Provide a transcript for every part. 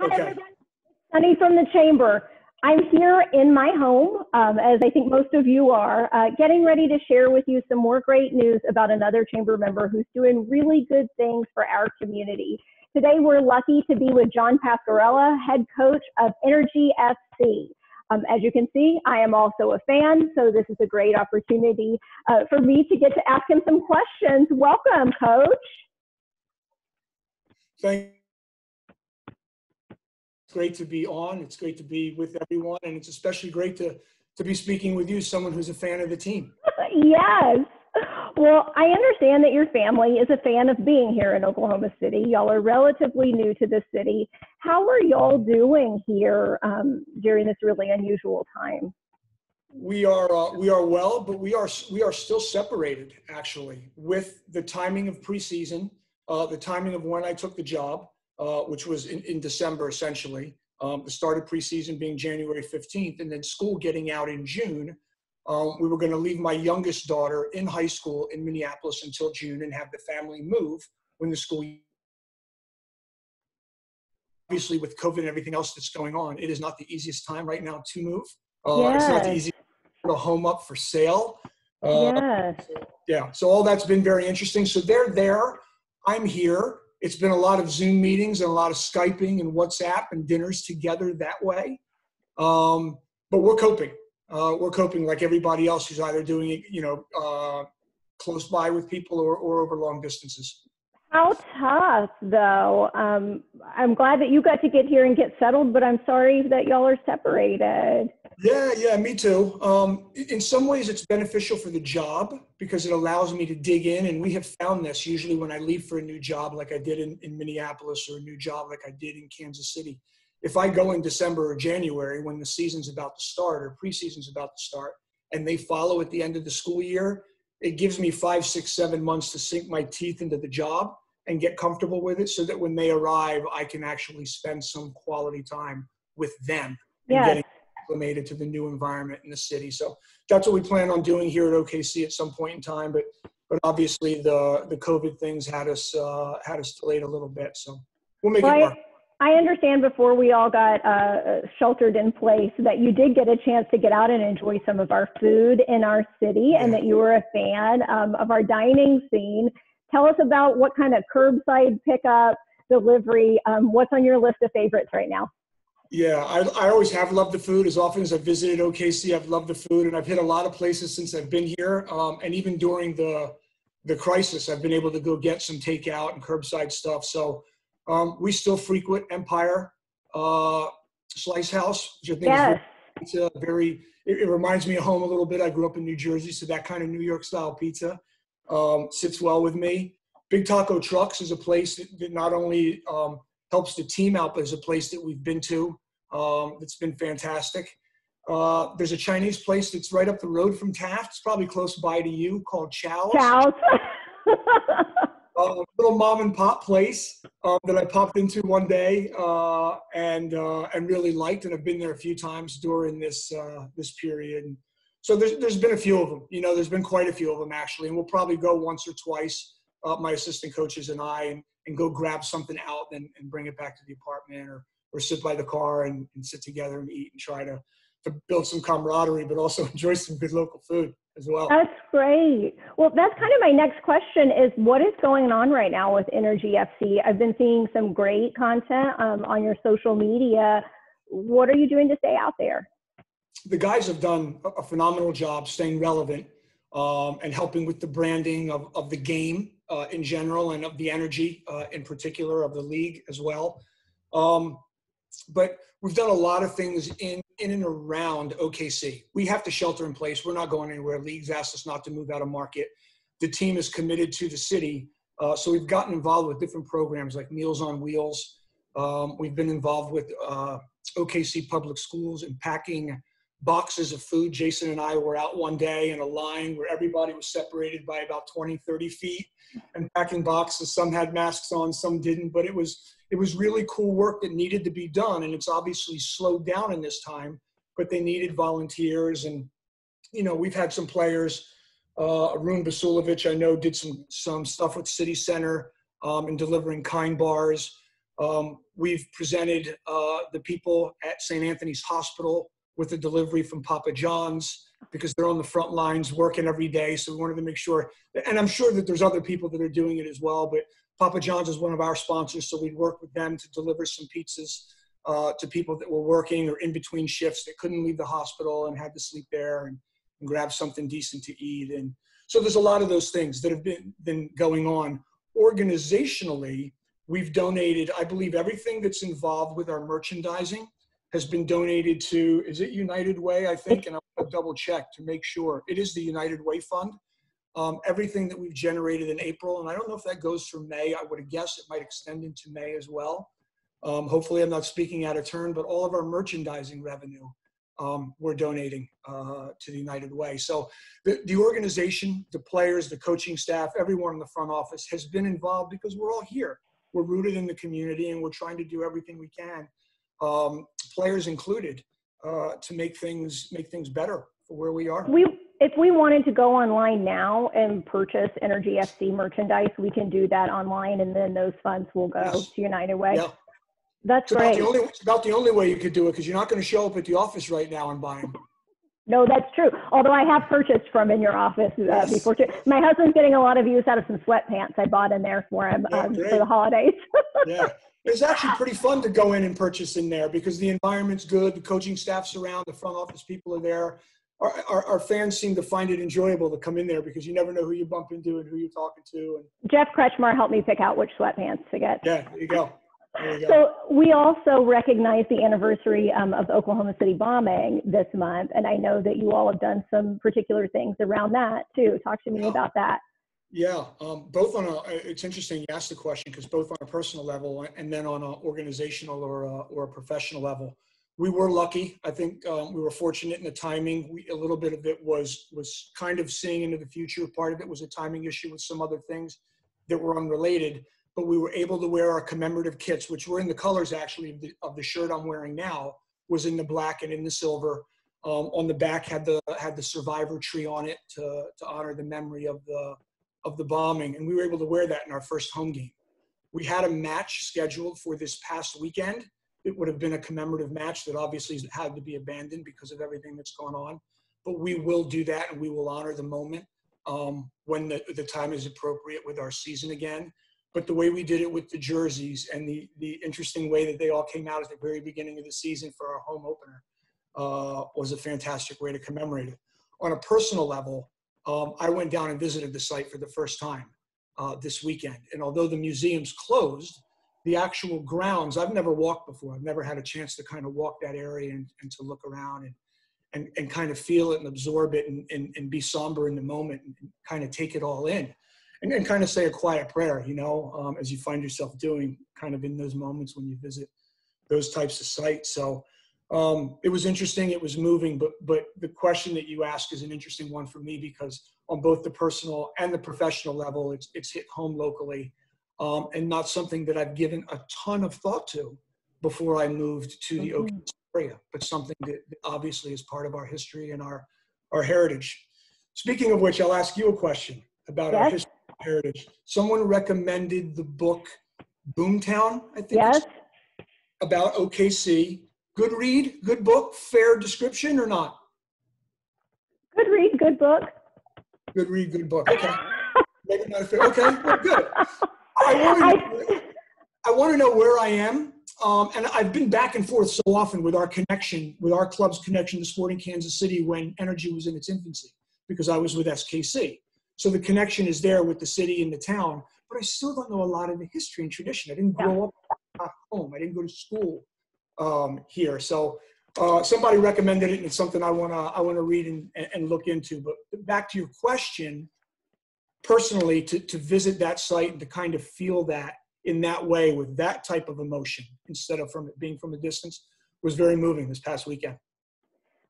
Hi, okay. everybody. Sunny from the chamber. I'm here in my home, um, as I think most of you are, uh, getting ready to share with you some more great news about another chamber member who's doing really good things for our community. Today, we're lucky to be with John Pascarella, head coach of Energy FC. Um, as you can see, I am also a fan, so this is a great opportunity uh, for me to get to ask him some questions. Welcome, coach. Thank great to be on. It's great to be with everyone, and it's especially great to to be speaking with you, someone who's a fan of the team. yes. Well, I understand that your family is a fan of being here in Oklahoma City. Y'all are relatively new to the city. How are y'all doing here um, during this really unusual time? We are uh, we are well, but we are we are still separated actually with the timing of preseason, uh, the timing of when I took the job, uh, which was in, in December essentially. Um, the start of preseason being January 15th, and then school getting out in June. Um, we were going to leave my youngest daughter in high school in Minneapolis until June and have the family move when the school. Obviously, with COVID and everything else that's going on, it is not the easiest time right now to move. Uh, yes. It's not the easiest to put a home up for sale. Uh, yes. Yeah. So all that's been very interesting. So they're there. I'm here it's been a lot of Zoom meetings and a lot of Skyping and WhatsApp and dinners together that way. Um, but we're coping. Uh, we're coping like everybody else who's either doing it, you know, uh, close by with people or, or over long distances. How tough, though. Um, I'm glad that you got to get here and get settled, but I'm sorry that y'all are separated. Yeah, yeah, me too. Um, in some ways, it's beneficial for the job because it allows me to dig in. And we have found this usually when I leave for a new job, like I did in, in Minneapolis, or a new job like I did in Kansas City. If I go in December or January when the season's about to start or preseason's about to start, and they follow at the end of the school year, it gives me five, six, seven months to sink my teeth into the job and get comfortable with it so that when they arrive, I can actually spend some quality time with them and yes. getting acclimated to the new environment in the city. So that's what we plan on doing here at OKC at some point in time. But but obviously the the COVID things had us uh, had us delayed a little bit. So we'll make well, it work. I understand before we all got uh, sheltered in place that you did get a chance to get out and enjoy some of our food in our city yeah. and that you were a fan um, of our dining scene. Tell us about what kind of curbside pickup, delivery, um, what's on your list of favorites right now? Yeah, I, I always have loved the food. As often as I've visited OKC, I've loved the food, and I've hit a lot of places since I've been here. Um, and even during the the crisis, I've been able to go get some takeout and curbside stuff. So um, we still frequent Empire uh, Slice House, which I think yes. is very, very. It, it, reminds me of home a little bit. I grew up in New Jersey, so that kind of New York style pizza um, sits well with me. Big Taco Trucks is a place that, that not only um, helps the team out, but is a place that we've been to um, that's been fantastic. Uh, there's a Chinese place that's right up the road from Taft. It's probably close by to you called Chow's. Chow's. a little mom and pop place um, that I popped into one day uh, and uh, and really liked, and I've been there a few times during this uh, this period. So there's there's been a few of them. You know, there's been quite a few of them actually, and we'll probably go once or twice. Uh, my assistant coaches and I, and, and go grab something out and, and bring it back to the apartment or or sit by the car and, and sit together and eat and try to, to build some camaraderie, but also enjoy some good local food as well. That's great. Well, that's kind of my next question is what is going on right now with Energy FC? I've been seeing some great content um, on your social media. What are you doing to stay out there? The guys have done a phenomenal job staying relevant um, and helping with the branding of, of the game uh, in general and of the energy uh, in particular of the league as well. Um, but we've done a lot of things in in and around OKC. We have to shelter in place. We're not going anywhere. Leagues asked us not to move out of market. The team is committed to the city, uh, so we've gotten involved with different programs like Meals on Wheels. Um, we've been involved with uh, OKC Public Schools and packing boxes of food. Jason and I were out one day in a line where everybody was separated by about 20, 30 feet and packing boxes. Some had masks on, some didn't, but it was it was really cool work that needed to be done. And it's obviously slowed down in this time, but they needed volunteers. And, you know, we've had some players, uh, Arun Basuljevic, I know, did some, some stuff with City Center um, in delivering kind bars. Um, we've presented uh, the people at St. Anthony's Hospital with a delivery from Papa John's because they're on the front lines working every day. So we wanted to make sure, and I'm sure that there's other people that are doing it as well, but Papa John's is one of our sponsors. So we'd work with them to deliver some pizzas uh, to people that were working or in between shifts that couldn't leave the hospital and had to sleep there and, and grab something decent to eat. And so there's a lot of those things that have been, been going on. Organizationally, we've donated, I believe, everything that's involved with our merchandising has been donated to, is it United Way, I think? And I'll double check to make sure. It is the United Way Fund. Um, everything that we've generated in April, and I don't know if that goes through May. I would have guessed it might extend into May as well. Um, hopefully, I'm not speaking out of turn, but all of our merchandising revenue um, we're donating uh, to the United Way. So the, the organization, the players, the coaching staff, everyone in the front office has been involved because we're all here. We're rooted in the community and we're trying to do everything we can, um, players included, uh, to make things make things better for where we are. We, if we wanted to go online now and purchase Energy FC merchandise, we can do that online, and then those funds will go Yes. to United Way. Yeah. That's It's about, great. the only, it's about the only way you could do it because you're not going to show up at the office right now and buy them. No, that's true. Although I have purchased from in your office uh, Yes. before. Too. My husband's getting a lot of use out of some sweatpants I bought in there for him Yeah, um, for the holidays. Yeah. It's actually pretty fun to go in and purchase in there because the environment's good, the coaching staff's around, the front office people are there. Our, our, our fans seem to find it enjoyable to come in there because you never know who you bump into and who you're talking to. And Jeff Kretschmar helped me pick out which sweatpants to get. yeah, there you go. There you go. So we also recognize the anniversary um, of the Oklahoma City bombing this month, and I know that you all have done some particular things around that too. Talk to me Yeah. about that. Yeah, um, both on a, it's interesting you asked the question because both on a personal level and then on an organizational or a, or a professional level, we were lucky. I think um, we were fortunate in the timing. We, a little bit of it was was kind of seeing into the future. Part of it was a timing issue with some other things that were unrelated. But we were able to wear our commemorative kits, which were in the colors actually of the, of the shirt I'm wearing now, was in the black and in the silver. Um, on the back had the had the survivor tree on it to to honor the memory of the of the bombing, and we were able to wear that in our first home game. We had a match scheduled for this past weekend. It would have been a commemorative match that obviously had to be abandoned because of everything that's gone on. But we will do that, and we will honor the moment um, when the, the time is appropriate with our season again. But the way we did it with the jerseys and the the interesting way that they all came out at the very beginning of the season for our home opener uh, was a fantastic way to commemorate it. On a personal level, um, I went down and visited the site for the first time uh, this weekend. And although the museum's closed, the actual grounds, I've never walked before. I've never had a chance to kind of walk that area and, and to look around and, and, and kind of feel it and absorb it and, and, and be somber in the moment and kind of take it all in. And, and kind of say a quiet prayer, you know, um, as you find yourself doing kind of in those moments when you visit those types of sites. So um, it was interesting. It was moving, but but the question that you ask is an interesting one for me because on both the personal and the professional level, it's it's hit home locally, um, and not something that I've given a ton of thought to before I moved to the Oak area, but something that obviously is part of our history and our our heritage. Speaking of which, I'll ask you a question about our history and heritage. Someone recommended the book Boomtown, I think. Yes. about OKC. Good read, good book, fair description or not? Good read, good book. Good read, good book. Okay. Maybe not a fair. Okay, well, good. I want to. I want to know where I am, um, and I've been back and forth so often with our connection, with our club's connection to Sporting Kansas City when Energy was in its infancy, because I was with SKC. So the connection is there with the city and the town, but I still don't know a lot of the history and tradition. I didn't grow up at home. I didn't go to school um, here. So uh, somebody recommended it, and it's something I want to I want to read and, and, and look into. But back to your question, personally, to to visit that site and to kind of feel that in that way with that type of emotion instead of from it being from a distance was very moving this past weekend.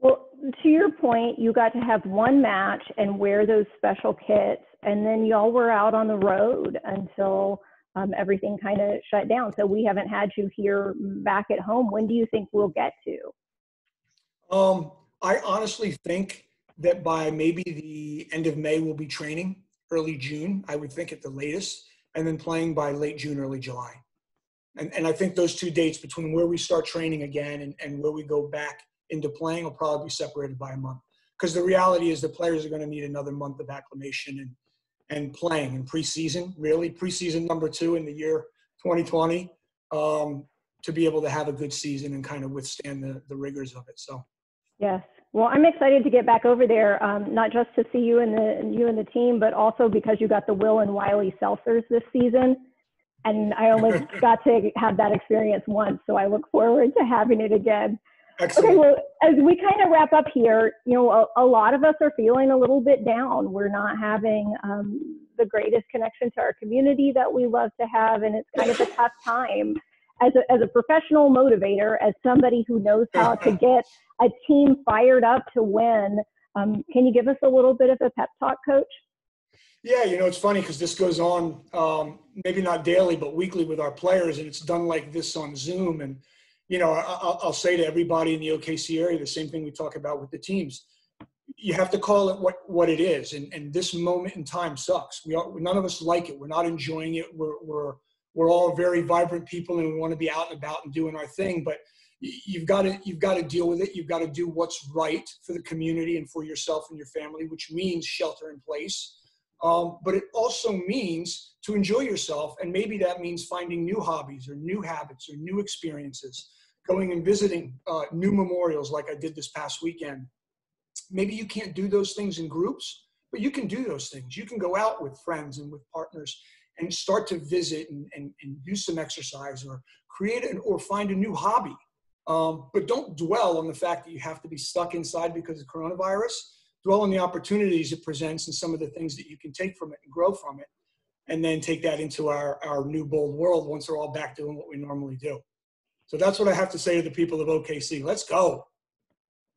Well, to your point, you got to have one match and wear those special kits, and then y'all were out on the road until um, everything kind of shut down. So we haven't had you here back at home. When do you think we'll get to? Um, I honestly think that by maybe the end of May we'll be training, early June, I would think at the latest, and then playing by late June, early July. And, and I think those two dates between where we start training again and, and where we go back into playing will probably be separated by a month. Because the reality is the players are going to need another month of acclimation and, and playing in preseason, really, preseason number two in the year 2020, um, to be able to have a good season and kind of withstand the, the rigors of it. So, yes. Well, I'm excited to get back over there, um, not just to see you and the you and the team, but also because you got the Will and Wiley Seltzers this season, and I only got to have that experience once, so I look forward to having it again. Excellent. Okay, well, as we kind of wrap up here, you know, a, a, lot of us are feeling a little bit down. We're not having um, the greatest connection to our community that we love to have, and it's kind of a tough time. As a, as a professional motivator, as somebody who knows how to get a team fired up to win, um, can you give us a little bit of a pep talk, Coach? Yeah, you know, it's funny because this goes on um, maybe not daily, but weekly with our players, and it's done like this on Zoom. And you know, I'll, I'll say to everybody in the OKC area the same thing we talk about with the teams. You have to call it what, what it is. And, and this moment in time sucks. We are, none of us like it. We're not enjoying it. We're, we're, we're all very vibrant people and we want to be out and about and doing our thing. But you've got to, you've got to deal with it. You've got to do what's right for the community and for yourself and your family, which means shelter in place. Um, but it also means to enjoy yourself. And maybe that means finding new hobbies or new habits or new experiences going and visiting uh, new memorials like I did this past weekend. Maybe you can't do those things in groups, but you can do those things. You can go out with friends and with partners and start to visit and, and, and do some exercise or create an, or find a new hobby. Um, but don't dwell on the fact that you have to be stuck inside because of coronavirus. Dwell on the opportunities it presents and some of the things that you can take from it and grow from it, and then take that into our, our new bold world once we're all back doing what we normally do. So that's what I have to say to the people of OKC. Let's go.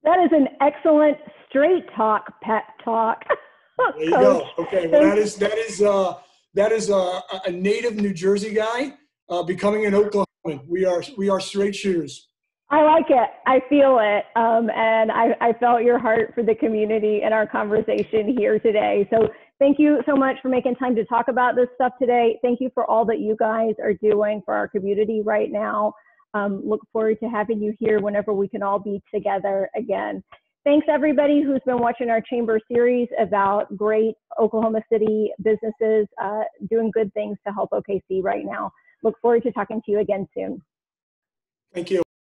That is an excellent straight talk pep talk. there you go. Okay, well that is that is uh, that is uh, a native New Jersey guy uh, becoming an Oklahoman. We are we are straight shooters. I like it. I feel it. Um, and I, I felt your heart for the community in our conversation here today. So thank you so much for making time to talk about this stuff today. Thank you for all that you guys are doing for our community right now. Um, look forward to having you here whenever we can all be together again. Thanks everybody who's been watching our chamber series about great Oklahoma City businesses uh, doing good things to help OKC right now. Look forward to talking to you again soon. Thank you.